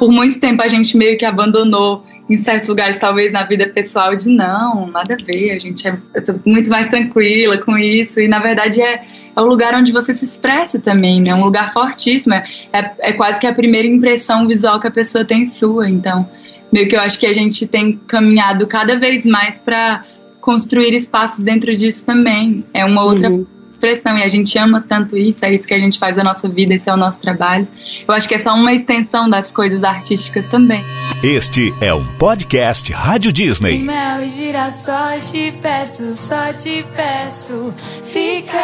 por muito tempo a gente meio que abandonou em certos lugares, talvez na vida pessoal, de não, nada a ver, a gente é eu tô muito mais tranquila com isso, e na verdade é, é o lugar onde você se expressa também, né? Um lugar fortíssimo, é, é, é quase que a primeira impressão visual que a pessoa tem sua, então meio que eu acho que a gente tem caminhado cada vez mais para construir espaços dentro disso também. É uma outra uhum expressão e a gente ama tanto isso, é isso que a gente faz a nossa vida, esse é o nosso trabalho. Eu acho que é só uma extensão das coisas artísticas também. Este é um podcast Rádio Disney. Mel e girassóis, te peço, só te peço, fica.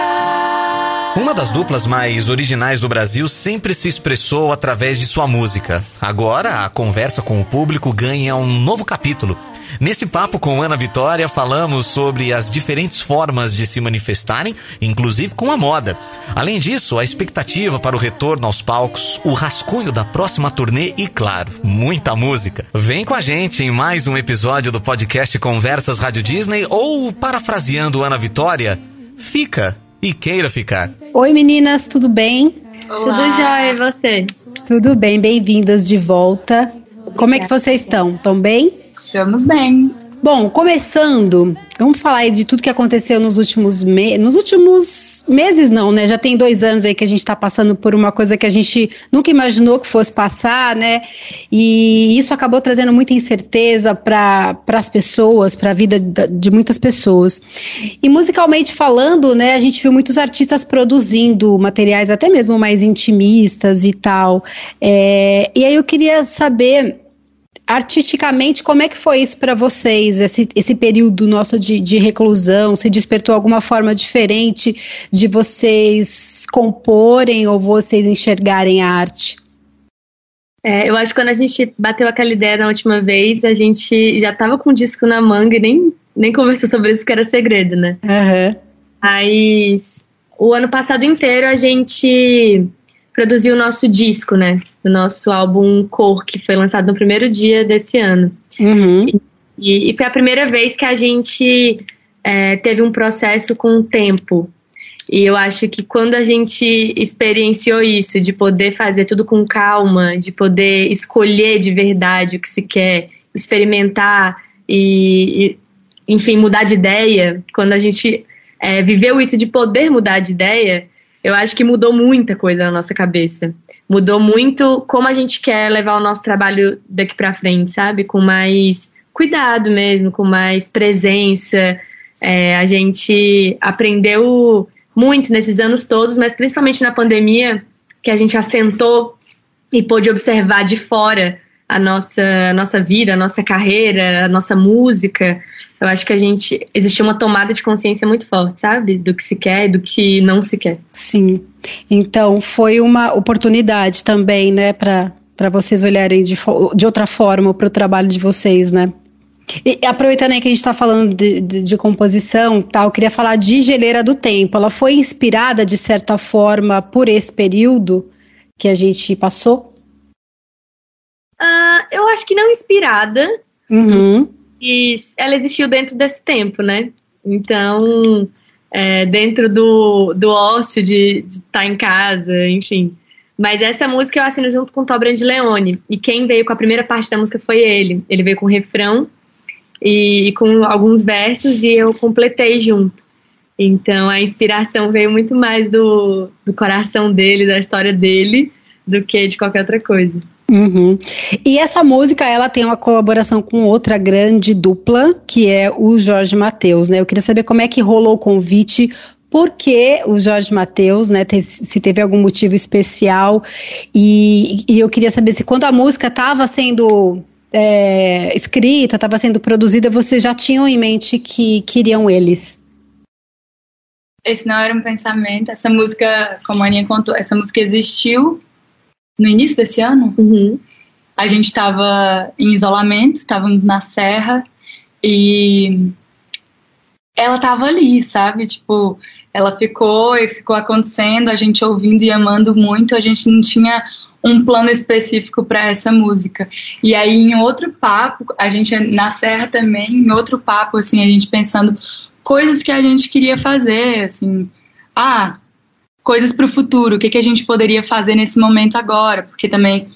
Uma das duplas mais originais do Brasil sempre se expressou através de sua música. Agora, a conversa com o público ganha um novo capítulo. Nesse papo com Ana Vitória, falamos sobre as diferentes formas de se manifestarem, inclusive com a moda. Além disso, a expectativa para o retorno aos palcos, o rascunho da próxima turnê e, claro, muita música. Vem com a gente em mais um episódio do podcast Conversas Rádio Disney ou, parafraseando Ana Vitória, fica e queira ficar. Oi meninas, tudo bem? Olá. Tudo jóia, e você? Tudo bem, bem-vindas de volta. Como é que vocês estão? Estão bem? Estamos bem. Bom, começando, vamos falar aí de tudo que aconteceu nos últimos meses. Nos últimos meses, não, né? Já tem dois anos aí que a gente está passando por uma coisa que a gente nunca imaginou que fosse passar, né? E isso acabou trazendo muita incerteza para as pessoas, para a vida de muitas pessoas. E musicalmente falando, né, a gente viu muitos artistas produzindo materiais até mesmo mais intimistas e tal. É, e aí eu queria saber artisticamente, como é que foi isso para vocês, esse, esse período nosso de, de reclusão? Se despertou alguma forma diferente de vocês comporem ou vocês enxergarem a arte? É, eu acho que quando a gente bateu aquela ideia na última vez, a gente já tava com o disco na manga e nem, nem conversou sobre isso porque era segredo, né? Uhum. Mas o ano passado inteiro a gente produziu o nosso disco, né? O nosso álbum Cor, que foi lançado no primeiro dia desse ano. Uhum. E, e, foi a primeira vez que a gente é, teve um processo com o tempo. E eu acho que quando a gente experienciou isso, de poder fazer tudo com calma, de poder escolher de verdade o que se quer, experimentar e, e enfim, mudar de ideia, quando a gente é, viveu isso de poder mudar de ideia, eu acho que mudou muita coisa na nossa cabeça. Mudou muito como a gente quer levar o nosso trabalho daqui para frente, sabe? Com mais cuidado mesmo, com mais presença. É, a gente aprendeu muito nesses anos todos, mas principalmente na pandemia, que a gente assentou e pôde observar de fora a nossa, a nossa vida, a nossa carreira, a nossa música, eu acho que a gente existe uma tomada de consciência muito forte, sabe? Do que se quer e do que não se quer. Sim. Então foi uma oportunidade também, né, para vocês olharem de, de outra forma para o trabalho de vocês, né? E aproveitando aí que a gente está falando de, de, de, composição, tal, eu queria falar de Geleira do Tempo. Ela foi inspirada de certa forma por esse período que a gente passou? Uh, eu acho que não inspirada. Uhum. E ela existiu dentro desse tempo, né? Então, é, dentro do, do ócio de estar tá em casa, enfim. Mas essa música eu assino junto com o Tobran de Leone. E quem veio com a primeira parte da música foi ele. Ele veio com o refrão e, e com alguns versos e eu completei junto. Então a inspiração veio muito mais do, do coração dele, da história dele, do que de qualquer outra coisa. Uhum. E essa música, ela tem uma colaboração com outra grande dupla, que é o Jorge Mateus, né? Eu queria saber como é que rolou o convite, por que o Jorge Mateus, né? Se teve algum motivo especial, e, e eu queria saber se quando a música estava sendo é, escrita, estava sendo produzida, vocês já tinham em mente que queriam eles? Esse não era um pensamento, essa música, como a Aninha contou, essa música existiu no início desse ano, uhum. a gente estava em isolamento, estávamos na serra e ela estava ali, sabe? Tipo, ela ficou e ficou acontecendo, a gente ouvindo e amando muito, a gente não tinha um plano específico para essa música. E aí, em outro papo, a gente na Serra também, em outro papo, assim, a gente pensando coisas que a gente queria fazer, assim, ah, coisas para o futuro, o que, que a gente poderia fazer nesse momento agora, porque também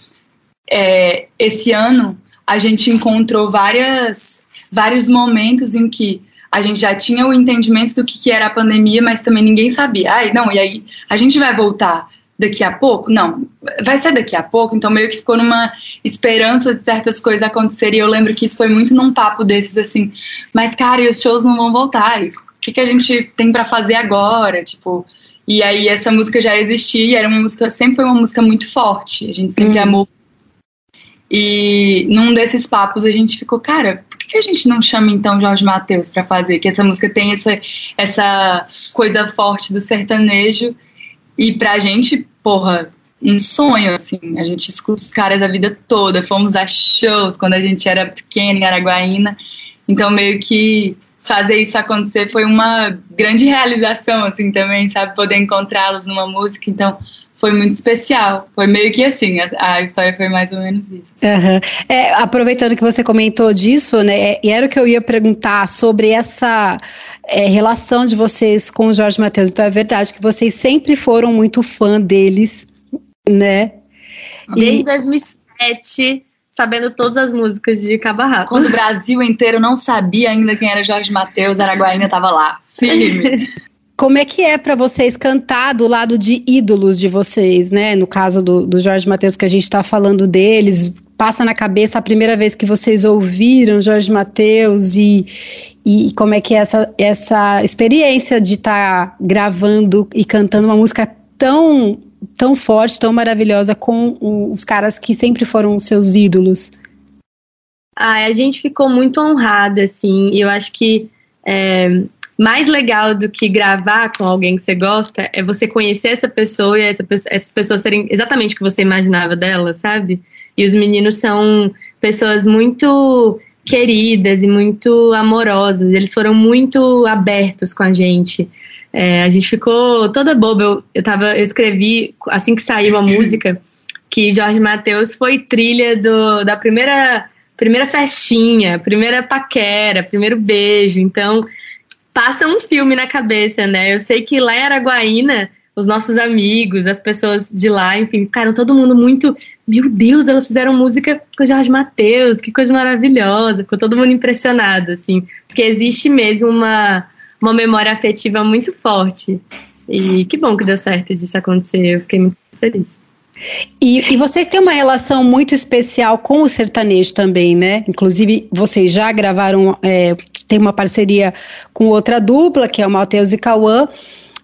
é, esse ano a gente encontrou várias, vários momentos em que a gente já tinha o entendimento do que, que era a pandemia, mas também ninguém sabia. Ai, não, e aí a gente vai voltar daqui a pouco? Não, vai ser daqui a pouco, então meio que ficou numa esperança de certas coisas acontecerem. E eu lembro que isso foi muito num papo desses assim, mas cara, e os shows não vão voltar? E o que, que a gente tem para fazer agora? Tipo, e aí essa música já existia, era uma música, sempre foi uma música muito forte, a gente sempre uhum. amou. E num desses papos a gente ficou, cara, por que, que a gente não chama então Jorge Mateus para fazer? Que essa música tem essa, essa coisa forte do sertanejo. E pra gente, porra, um sonho, assim. A gente escuta os caras a vida toda. Fomos a shows quando a gente era pequena em Araguaína. Então, meio que fazer isso acontecer foi uma grande realização, assim, também, sabe? Poder encontrá-los numa música, então foi muito especial. Foi meio que assim, a, a história foi mais ou menos isso. Uhum. É, aproveitando que você comentou disso, né, e era o que eu ia perguntar sobre essa é, relação de vocês com o Jorge Matheus. Então é verdade que vocês sempre foram muito fã deles, né? Desde e... 2007 sabendo todas as músicas de Cabarraco. Quando o Brasil inteiro não sabia ainda quem era Jorge Mateus, Araguaína estava lá, firme. Como é que é para vocês cantar do lado de ídolos de vocês, né? No caso do, do Jorge Mateus, que a gente está falando deles, passa na cabeça a primeira vez que vocês ouviram Jorge Mateus e, e como é que é essa, essa experiência de estar tá gravando e cantando uma música tão tão forte, tão maravilhosa com os caras que sempre foram os seus ídolos? Ah, a gente ficou muito honrada, assim, eu acho que é, mais legal do que gravar com alguém que você gosta é você conhecer essa pessoa e essa, essas pessoas serem exatamente o que você imaginava dela, sabe? E os meninos são pessoas muito queridas e muito amorosas, eles foram muito abertos com a gente. É, a gente ficou toda boba. Eu, eu, tava, eu escrevi, assim que saiu a música, que Jorge Mateus foi trilha do, da primeira, primeira festinha, primeira paquera, primeiro beijo. Então, passa um filme na cabeça, né? Eu sei que lá em Araguaína, os nossos amigos, as pessoas de lá, enfim, ficaram todo mundo muito. Meu Deus, elas fizeram música com Jorge Mateus, que coisa maravilhosa. Ficou todo mundo impressionado, assim. Porque existe mesmo uma uma memória afetiva muito forte. E que bom que deu certo disso acontecer. Eu fiquei muito feliz. E, e, vocês têm uma relação muito especial com o sertanejo também, né? Inclusive, vocês já gravaram, é, tem uma parceria com outra dupla, que é o Matheus e Cauã.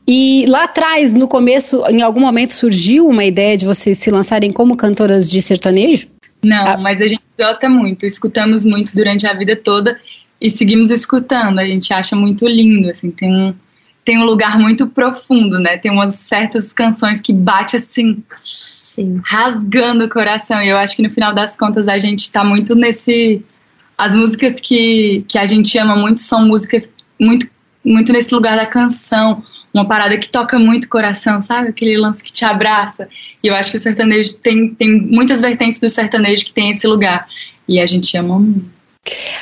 E lá atrás, no começo, em algum momento surgiu uma ideia de vocês se lançarem como cantoras de sertanejo? Não, ah. mas a gente gosta muito, escutamos muito durante a vida toda e seguimos escutando. A gente acha muito lindo, assim, tem um, tem um lugar muito profundo, né? Tem umas certas canções que bate assim, Sim. rasgando o coração. E eu acho que no final das contas a gente tá muito nesse. As músicas que, que a gente ama muito são músicas muito, muito nesse lugar da canção. Uma parada que toca muito o coração, sabe? Aquele lance que te abraça. E eu acho que o sertanejo tem, tem muitas vertentes do sertanejo que tem esse lugar. E a gente ama muito.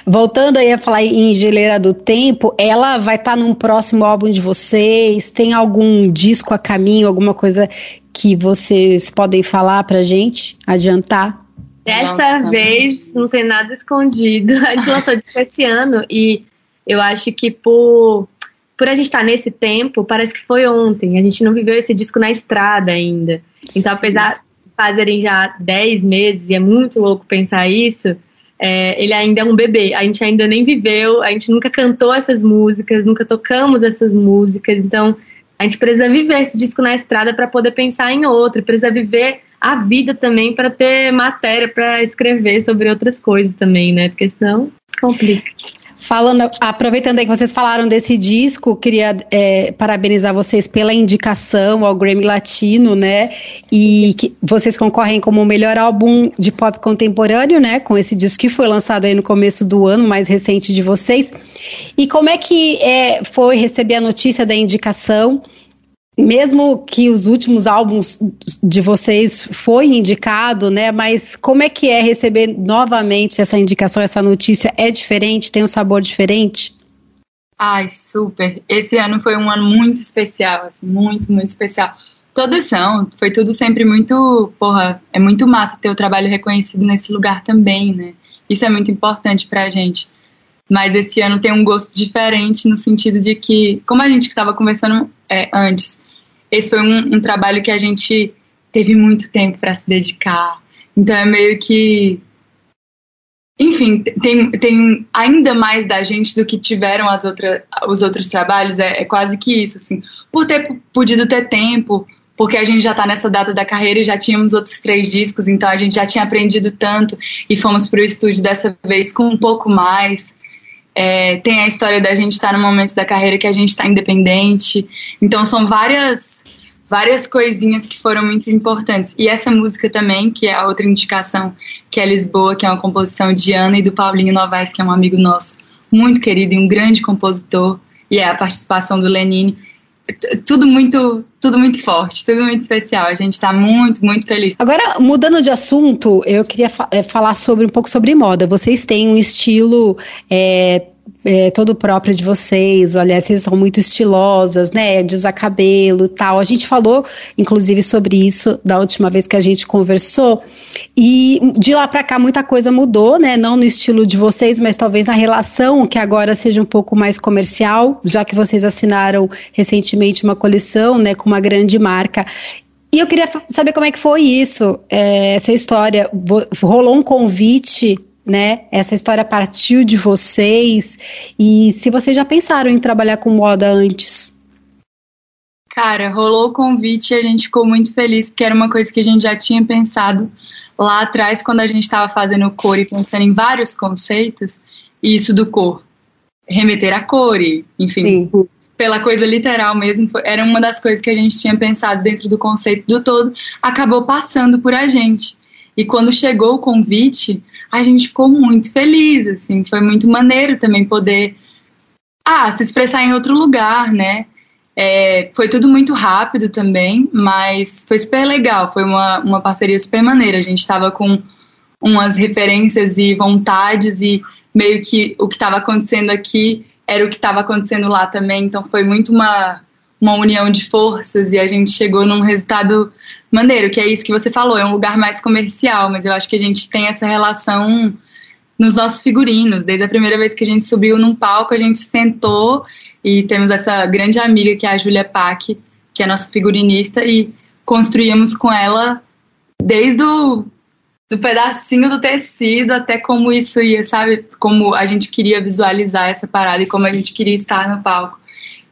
Voltando aí a falar em Geleira do Tempo, ela vai estar tá num próximo álbum de vocês? Tem algum disco a caminho, alguma coisa que vocês podem falar pra gente? Adiantar? Dessa Nossa, vez não tem nada escondido. A gente lançou disco esse ano e eu acho que por, por a gente estar tá nesse tempo, parece que foi ontem. A gente não viveu esse disco na estrada ainda. Então, apesar de fazerem já 10 meses, e é muito louco pensar isso, é, ele ainda é um bebê, a gente ainda nem viveu, a gente nunca cantou essas músicas, nunca tocamos essas músicas, então a gente precisa viver esse disco na estrada para poder pensar em outro, precisa viver a vida também para ter matéria para escrever sobre outras coisas também, né? Porque senão complica. Falando, aproveitando aí que vocês falaram desse disco, queria é, parabenizar vocês pela indicação ao Grammy Latino, né? E que vocês concorrem como o melhor álbum de pop contemporâneo, né? Com esse disco que foi lançado aí no começo do ano, mais recente de vocês. E como é que é, foi receber a notícia da indicação? Mesmo que os últimos álbuns de vocês foi indicado, né? Mas como é que é receber novamente essa indicação, essa notícia? É diferente? Tem um sabor diferente? Ai, super. Esse ano foi um ano muito especial, assim, muito, muito especial. Todas são. Foi tudo sempre muito. Porra, é muito massa ter o trabalho reconhecido nesse lugar também, né? Isso é muito importante pra gente. Mas esse ano tem um gosto diferente no sentido de que, como a gente estava conversando é, antes, esse foi um, um trabalho que a gente teve muito tempo para se dedicar. Então é meio que enfim, tem, tem ainda mais da gente do que tiveram as outra, os outros trabalhos, é, é, quase que isso, assim, por ter podido ter tempo, porque a gente já está nessa data da carreira e já tínhamos outros três discos, então a gente já tinha aprendido tanto e fomos para o estúdio dessa vez com um pouco mais. É, tem a história da gente estar tá no momento da carreira que a gente está independente, então são várias várias coisinhas que foram muito importantes. E essa música também, que é a outra indicação, que é Lisboa, que é uma composição de Ana e do Paulinho Novaes, que é um amigo nosso, muito querido e um grande compositor, e é a participação do Lenine. Tudo muito, tudo muito forte, tudo muito especial. A gente está muito, muito feliz. Agora, mudando de assunto, eu queria fa é, falar sobre um pouco sobre moda. Vocês têm um estilo é, é, todo próprio de vocês, olha, vocês são muito estilosas, né, de usar cabelo tal. A gente falou, inclusive, sobre isso da última vez que a gente conversou, e de lá para cá muita coisa mudou, né, não no estilo de vocês, mas talvez na relação, que agora seja um pouco mais comercial, já que vocês assinaram recentemente uma coleção, né, com uma grande marca. E eu queria saber como é que foi isso, é, essa história. Rolou um convite né? Essa história partiu de vocês e se vocês já pensaram em trabalhar com moda antes? Cara, rolou o convite e a gente ficou muito feliz porque era uma coisa que a gente já tinha pensado lá atrás quando a gente estava fazendo cor e pensando em vários conceitos e isso do cor, remeter a cor e, enfim, Sim. pela coisa literal mesmo, era uma das coisas que a gente tinha pensado dentro do conceito do todo, acabou passando por a gente. E quando chegou o convite, a gente ficou muito feliz, assim, foi muito maneiro também poder ah, se expressar em outro lugar, né? É, foi tudo muito rápido também, mas foi super legal, foi uma, uma parceria super maneira. A gente estava com umas referências e vontades e meio que o que estava acontecendo aqui era o que estava acontecendo lá também, então foi muito uma, uma união de forças e a gente chegou num resultado maneiro, que é isso que você falou, é um lugar mais comercial, mas eu acho que a gente tem essa relação nos nossos figurinos. Desde a primeira vez que a gente subiu num palco, a gente sentou e temos essa grande amiga que é a Júlia Pack, que é nossa figurinista, e construíamos com ela desde o do pedacinho do tecido até como isso ia, sabe? Como a gente queria visualizar essa parada e como a gente queria estar no palco.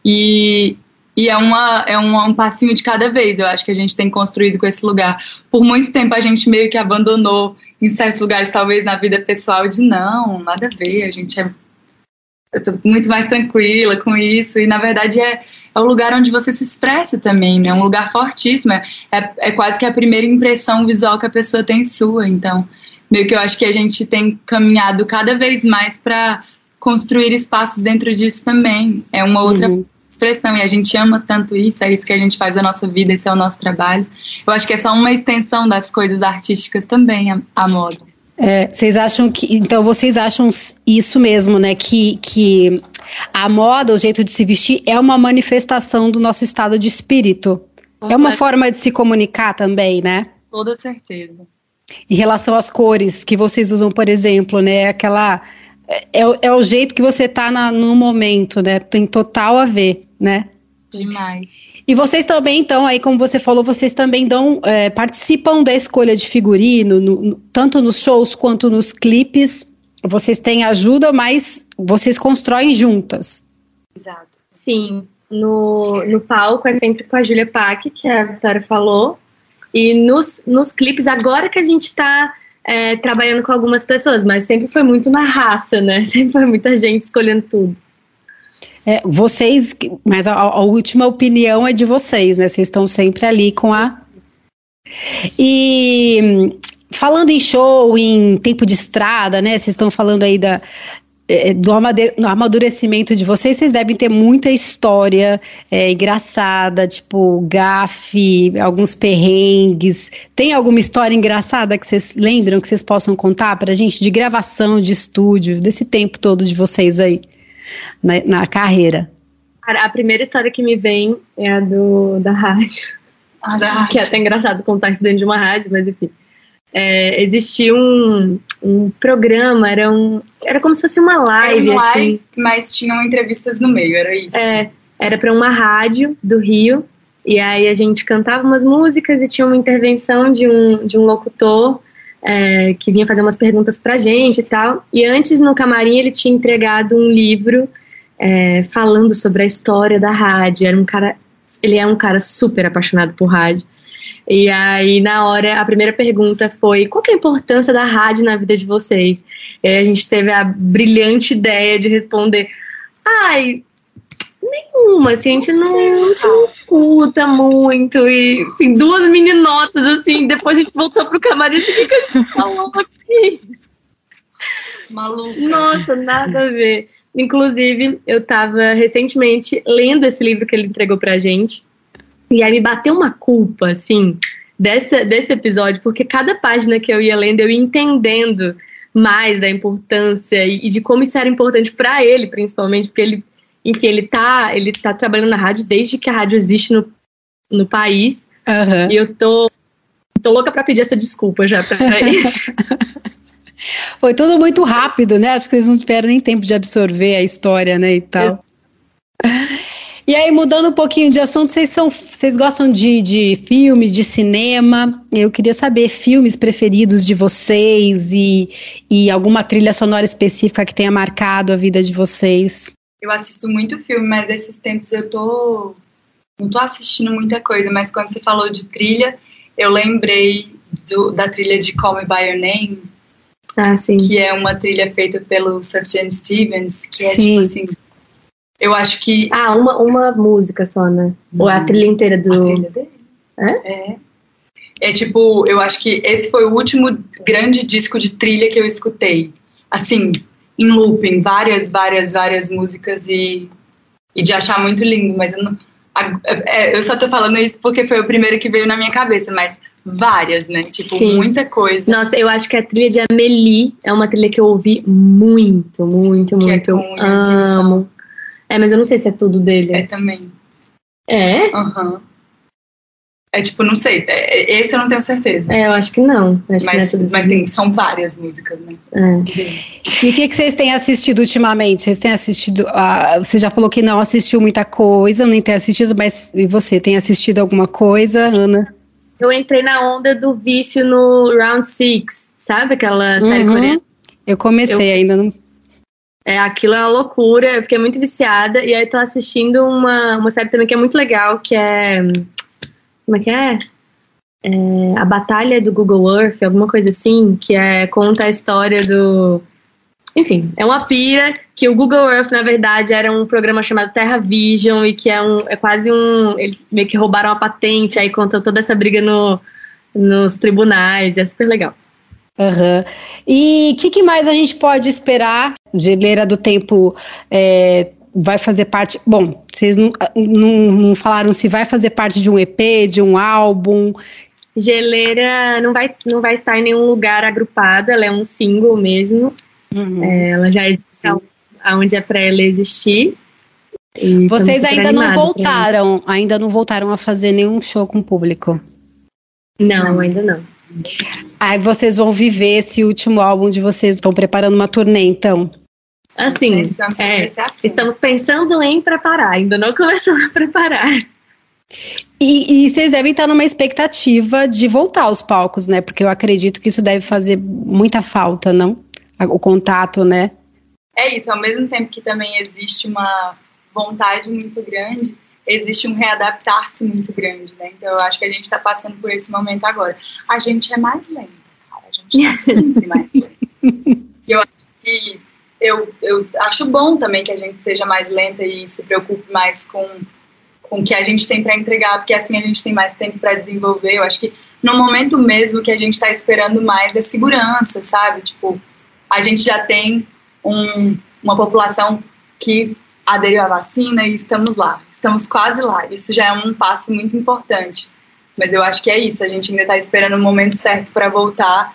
E, e é, uma, é um passinho de cada vez, eu acho que a gente tem construído com esse lugar. Por muito tempo a gente meio que abandonou em certos lugares, talvez na vida pessoal, de não, nada a ver, a gente é eu tô muito mais tranquila com isso. E na verdade é, é o lugar onde você se expressa também, né? Um lugar fortíssimo. É, é quase que a primeira impressão visual que a pessoa tem sua. Então, meio que eu acho que a gente tem caminhado cada vez mais para construir espaços dentro disso também. É uma outra uhum expressão e a gente ama tanto isso, é isso que a gente faz a nossa vida, esse é o nosso trabalho. Eu acho que é só uma extensão das coisas artísticas também, a, a moda. É, vocês acham que. Então, vocês acham isso mesmo, né? Que, que a moda, o jeito de se vestir, é uma manifestação do nosso estado de espírito. É uma forma de se comunicar também, né? Toda certeza. Em relação às cores que vocês usam, por exemplo, né? Aquela é, é, é, o jeito que você tá na, no momento, né? Tem total a ver, né? Demais. E vocês também, então, aí como você falou, vocês também dão, é, participam da escolha de figurino, no, no, tanto nos shows quanto nos clipes. Vocês têm ajuda, mas vocês constroem juntas. Exato. Sim. No, no palco é sempre com a Julia Pack, que a Vitória falou. E nos, nos clipes, agora que a gente está é, trabalhando com algumas pessoas, mas sempre foi muito na raça, né? Sempre foi muita gente escolhendo tudo. É, vocês, mas a, a, última opinião é de vocês, né? Vocês estão sempre ali com a. E falando em show, em tempo de estrada, né? Vocês estão falando aí da, do amadurecimento de vocês, vocês devem ter muita história é, engraçada, tipo gafe, alguns perrengues. Tem alguma história engraçada que vocês lembram que vocês possam contar pra gente de gravação, de estúdio, desse tempo todo de vocês aí na, na carreira? A primeira história que me vem é a do da rádio. Ah, da rádio. que é até engraçado contar isso dentro de uma rádio, mas enfim. É, existia um, um programa, era, um, era como se fosse uma Era live, um assim. live, mas tinham entrevistas no meio, era isso. É, era para uma rádio do Rio, e aí a gente cantava umas músicas e tinha uma intervenção de um, de um locutor é, que vinha fazer umas perguntas pra gente e tal. E antes, no camarim, ele tinha entregado um livro é, falando sobre a história da rádio. Era um cara, ele é um cara super apaixonado por rádio. E aí, na hora, a primeira pergunta foi: qual é a importância da rádio na vida de vocês? E aí a gente teve a brilhante ideia de responder: ai, nenhuma, assim, a gente não, a gente não escuta muito. E, assim, duas meninotas, assim, depois a gente voltou pro camarim e o que que a gente falou aqui? Maluca. Nossa, nada a ver. Inclusive, eu tava recentemente lendo esse livro que ele entregou pra gente. E aí me bateu uma culpa, assim, dessa, desse episódio, porque cada página que eu ia lendo, eu ia entendendo mais da importância e, e de como isso era importante pra ele, principalmente, porque ele, enfim, ele tá, ele tá trabalhando na rádio desde que a rádio existe no, no país. Aham. E eu tô, tô louca pra pedir essa desculpa já pra ele. Foi tudo muito rápido, né? Acho que eles não tiveram nem tempo de absorver a história, né, e tal. E aí, mudando um pouquinho de assunto, vocês são, vocês gostam de, de filmes, de cinema? Eu queria saber filmes preferidos de vocês e, e alguma trilha sonora específica que tenha marcado a vida de vocês. Eu assisto muito filme, mas esses tempos eu tô. Não tô assistindo muita coisa, mas quando você falou de trilha, eu lembrei do- da trilha de Call Me By Your Name, ah, que é uma trilha feita pelo Sufjan Stevens, que é Sim. tipo assim. Eu acho que Ah, uma, uma música só, né? Ou é a trilha inteira do. a trilha dele. É? É. É tipo, eu acho que esse foi o último grande disco de trilha que eu escutei. Assim, em looping, várias, várias, várias músicas e, e de achar muito lindo, mas eu não. a- é, eu só tô falando isso porque foi o primeiro que veio na minha cabeça, mas várias, né? Tipo, Sim. muita coisa. Nossa, eu acho que a trilha de Amelie é uma trilha que eu ouvi muito, muito, Que é muito. com o Ian Gibson. Amo. É, mas eu não sei se é tudo dele. É também. É? Aham. É tipo, não sei. é- Esse eu não tenho certeza. É, eu acho que não. Acho Mas, que não é mas tem, são várias músicas, né? É. E o que, que vocês têm assistido ultimamente? Vocês têm assistido. ah, você já falou que não assistiu muita coisa, nem tem assistido, mas e você tem assistido alguma coisa, Ana? Eu entrei na onda do vício no Round Six, sabe aquela série Uhum. coreana? Eu comecei ainda, não. É, aquilo é uma loucura, eu fiquei muito viciada. E aí tô assistindo uma, uma série também que é muito legal, que é. Como é que é? É, a Batalha do Google Earth, alguma coisa assim, que é conta a história do. Enfim, é uma pira que o Google Earth, na verdade, era um programa chamado Terra Vision e que é, um, é quase um. Eles meio que roubaram a patente, aí conta toda essa briga no, nos tribunais, é super legal. Aham. E o que, que mais a gente pode esperar? Geleira do Tempo é, vai fazer parte. Bom, vocês não, não, não falaram se vai fazer parte de um EP, de um álbum. Geleira não vai, não vai estar em nenhum lugar agrupada, ela é um single mesmo. Uhum. É, ela já existe aonde é pra ela existir. E Vocês ainda não animados voltaram, ainda não voltaram a fazer nenhum show com o público. isso. Não, ainda não. Aí vocês vão viver esse último álbum de vocês. Estão preparando uma turnê, então. Assim, Pensando é, vai ser assim. estamos pensando em preparar, ainda não começamos a preparar. E, e vocês devem estar numa expectativa de voltar aos palcos, né? Porque eu acredito que isso deve fazer muita falta, não? O contato, né? É isso, ao mesmo tempo que também existe uma vontade muito grande, existe um readaptar-se muito grande, né? Então eu acho que a gente está passando por esse momento agora. A gente é mais lenta, cara. A gente tá sempre mais lenta. E eu acho que eu, eu acho bom também que a gente seja mais lenta e se preocupe mais com, com o que a gente tem para entregar, porque assim a gente tem mais tempo para desenvolver. Eu acho que no momento mesmo que a gente está esperando mais é segurança, sabe? Tipo, a gente já tem um, uma população que aderiu à vacina e estamos lá, estamos quase lá. Isso já é um passo muito importante. Mas eu acho que é isso, a gente ainda está esperando o momento certo para voltar,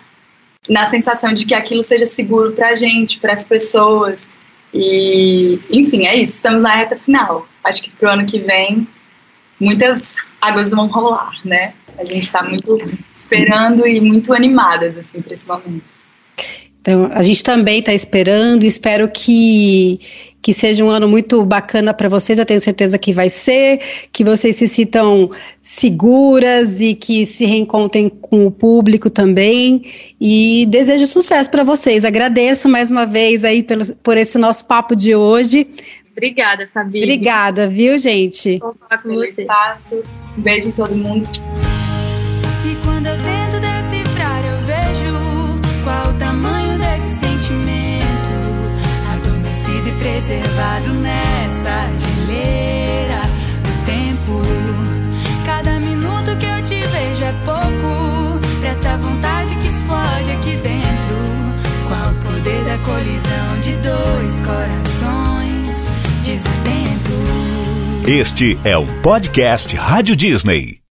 na sensação de que aquilo seja seguro para a gente, para as pessoas. E, enfim, é isso, estamos na reta final. Acho que pro ano que vem, muitas águas vão rolar, né? A gente está muito esperando e muito animadas assim para esse momento. Então, a gente também está esperando, espero que, que seja um ano muito bacana para vocês, eu tenho certeza que vai ser, que vocês se sintam seguras e que se reencontrem com o público também. E desejo sucesso para vocês. Agradeço mais uma vez aí pelo, por esse nosso papo de hoje. Obrigada, Fabi. Obrigada, viu, gente? Vou falar com Pelo você. espaço. Um beijo em todo mundo. Preservado nessa geleira do tempo. Cada minuto que eu te vejo é pouco pra essa vontade que explode aqui dentro. Qual o poder da colisão de dois corações desatentos? Este é um podcast Rádio Disney.